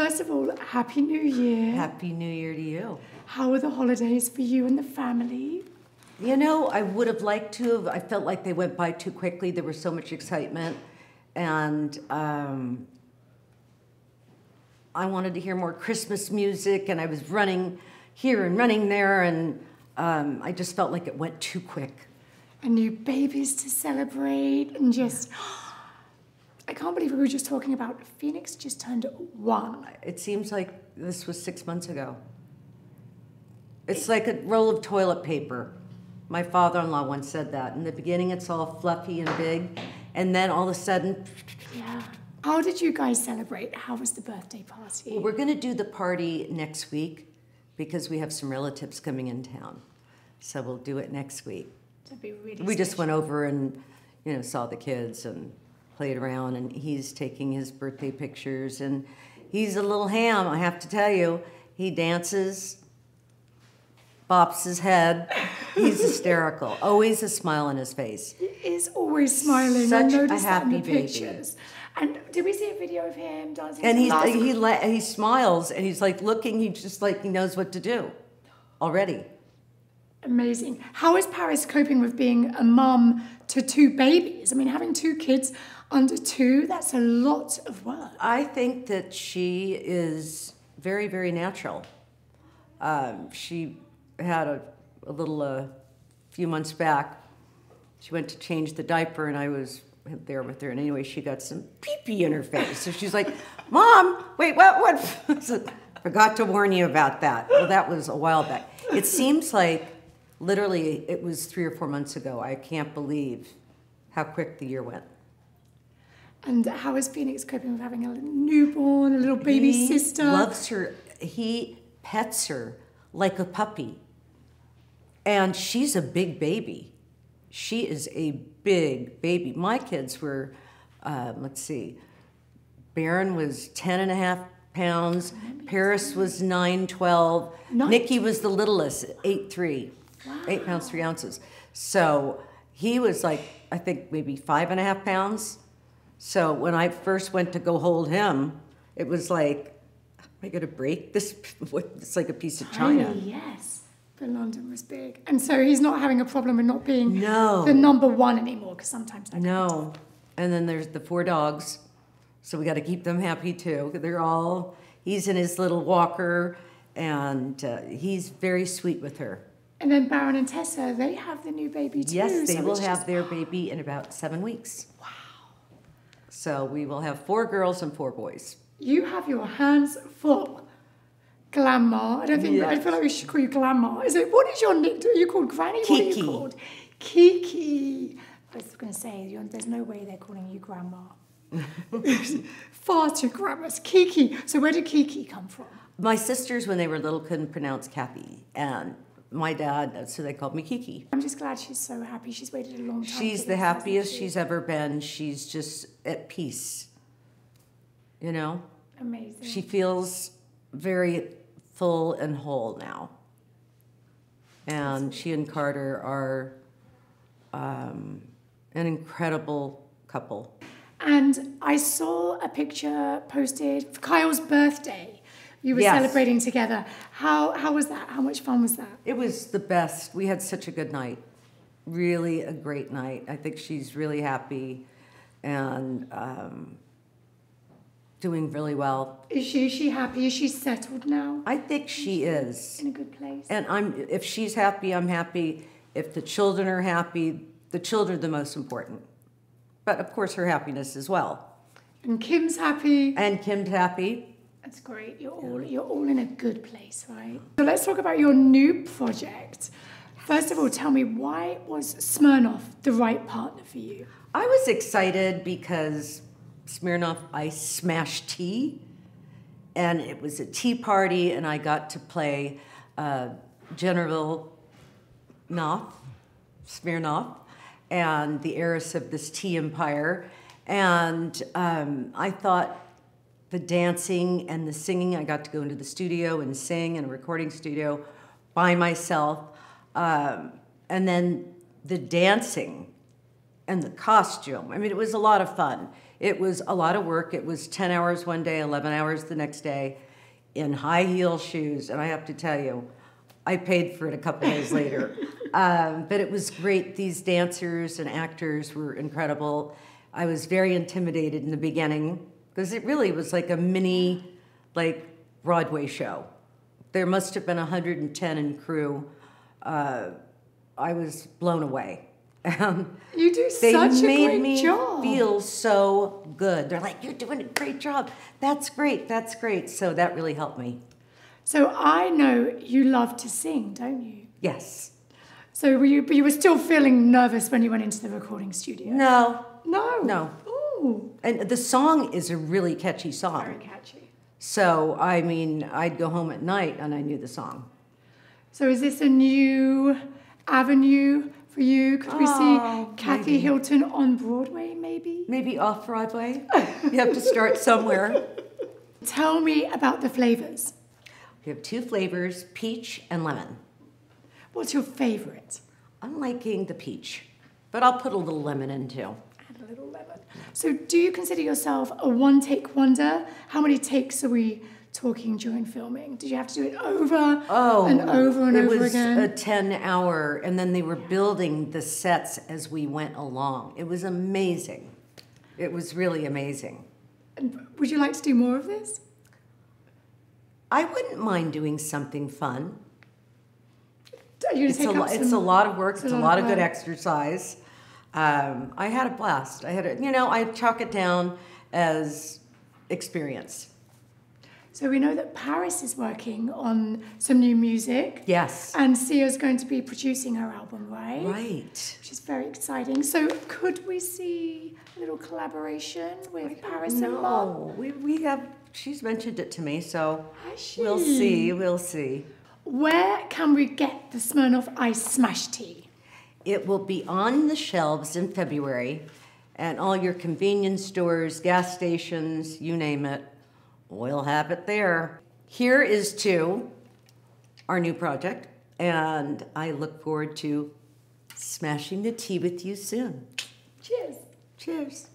First of all, Happy New Year. Happy New Year to you. How were the holidays for you and the family? You know, I would have liked to have. I felt like they went by too quickly. There was so much excitement. And um, I wanted to hear more Christmas music, and I was running here and running there, and um, I just felt like it went too quick. And new babies to celebrate, and just. I can't believe we were just talking about Phoenix just turned one. It seems like this was six months ago. It's like a roll of toilet paper. My father in law once said that. In the beginning, it's all fluffy and big, and then all of a sudden, Yeah. How did you guys celebrate? How was the birthday party? we're going to do the party next week because we have some relatives coming in town. So we'll do it next week. That'd be really We just went over and, you know, saw the kids and played around, and he's taking his birthday pictures, and he's a little ham, I have to tell you. He dances, bops his head. He's hysterical. Always a smile on his face. He is always smiling. I Such a noticed that in the happy baby. pictures. And did we see a video of him dancing? And he's, he la- he smiles, and he's like looking. He just like he knows what to do, already. Amazing. How is Paris coping with being a mum to two babies? I mean, having two kids under two, that's a lot of work. I think that she is very, very natural. Um, she had a, a little, uh, few months back, she went to change the diaper, and I was there with her. And anyway, she got some pee pee in her face. So she's like, Mom, wait, what? What? Forgot to warn you about that. Well, that was a while back. It seems like literally it was three or four months ago. I can't believe how quick the year went. And how is Phoenix coping with having a newborn, a little baby he sister? loves her. He pets her like a puppy. And she's a big baby. She is a big baby. My kids were, uh, let's see, Barron was 10 and a half pounds. Paris was 9, 12. Nine- Nicky was the littlest, 8, 3. 8 pounds, 3 ounces. So he was like, I think maybe five and a half pounds. So when I first went to go hold him, it was like, am I going to break this? It's like a piece of china. Tiny, yes. But London was big. And so he's not having a problem with not being No. the number one anymore, because sometimes that No. And then there's the four dogs. So we got to keep them happy too. They're all, he's in his little walker and uh, he's very sweet with her. And then Barron and Tessa, they have the new baby too. Yes, they so will have just- their baby in about seven weeks. Wow. So we will have four girls and four boys. You have your hands full. Grandma. I don't think I feel like we should call you Grandma. Is it what is your nickname? Are you called Granny? What are Kiki. you called? Kiki. I was gonna say there's no way they're calling you Grandma. Far too glamorous. Kiki. So where did Kiki come from? My sisters, when they were little, couldn't pronounce Kathy. And my dad, so they called me Kiki. I'm just glad she's so happy. She's waited a long time. She's the happiest she's ever been. She's just at peace. You know? amazing. She feels very full and whole now. And she and Carter are um, an incredible couple. And I saw a picture posted for Kyle's birthday. You were Yes. celebrating together. How how was that? How much fun was that? It was the best. We had such a good night. Really a great night. I think she's really happy and um, doing really well. Is she is she happy? Is she settled now? I think she is. In a good place? And I'm if she's happy, I'm happy. If the children are happy, the children are the most important. But of course her happiness as well. And Kim's happy. And Kim's happy. That's great. You're all you're all in a good place, right? So let's talk about your new project. First of all, tell me why was Smirnoff the right partner for you? I was excited because Smirnoff Ice Smash Tea, and it was a tea party, and I got to play uh, General Knopf, Smirnoff, and the heiress of this tea empire. And um, I thought the dancing and the singing, I got to go into the studio and sing in a recording studio by myself. Um, and then the dancing and the costume. I mean, it was a lot of fun. It was a lot of work. It was 10 hours one day, 11 hours the next day in high heel shoes. And I have to tell you, I paid for it a couple days later. Um, but it was great. These dancers and actors were incredible. I was very intimidated in the beginning because it really was like a mini, like Broadway show. There must have been 110 in crew. Uh, I was blown away. Um, You do they such a made great me job. feel so good. They're like, "You're doing a great job. That's great. That's great." So that really helped me. so I know you love to sing, don't you? Yes. So were you, but you were still feeling nervous when you went into the recording studio? No. No. No. Ooh, And the song is a really catchy song. very catchy. So I mean, I'd go home at night and I knew the song. So is this a new avenue for you? Could we Oh, see Kathy maybe. Hilton on Broadway, maybe? Maybe off Broadway. you have to start somewhere. Tell me about the flavors. We have two flavors: peach and lemon. What's your favorite? I'm liking the peach, but I'll put a little lemon in too. A little lemon. So, do you consider yourself a one take wonder? How many takes are we talking during filming? Did you have to do it over oh, and over and Oh, it was a 10 hour, and then they were building the sets as we went along. It was amazing. It was really amazing. And would you like to do more of this? I wouldn't mind doing something fun. Are you gonna It's a, take lo- up it's a lot of work, it's a lot of good exercise. Um, I had a blast. I had a, you know, I chalk it down as experience. So we know that Paris is working on some new music, Yes. and Sia's going to be producing her album, right? Right. Which is very exciting. So could we see a little collaboration with Paris and? No, we, we have, she's mentioned it to me, so we'll see, we'll see. Where can we get the Smirnoff Ice Smash Tea? It will be on the shelves in February, and all your convenience stores, gas stations, you name it, we'll have it there. Here is to our new project, and I look forward to smashing the tea with you soon. Cheers. Cheers.